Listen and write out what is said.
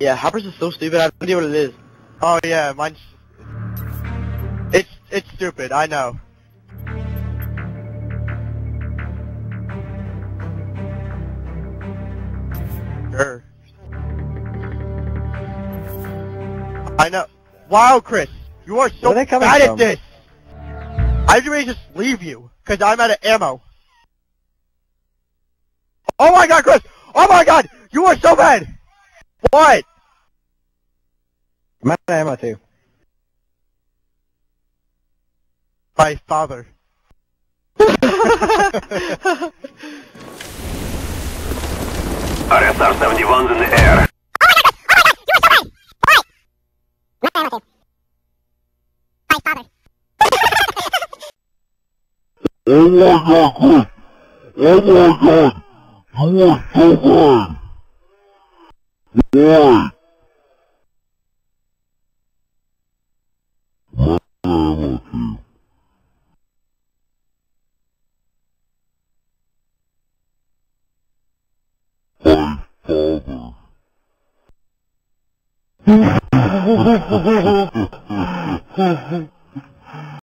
Yeah, Hoppers is so stupid. I have no idea what it is. Oh yeah, mine's. It's it's stupid. I know. Sure. I know. Wow, Chris, you are so Where are they coming bad from? at this. I should just leave you because I'm out of ammo. Oh my God, Chris! Oh my God, you are so bad. What? I'm out of ammo too. My father. RSR-71's in the air. Oh my god, Chris! Oh my god! You are so bad! Why? My ammo too. My father.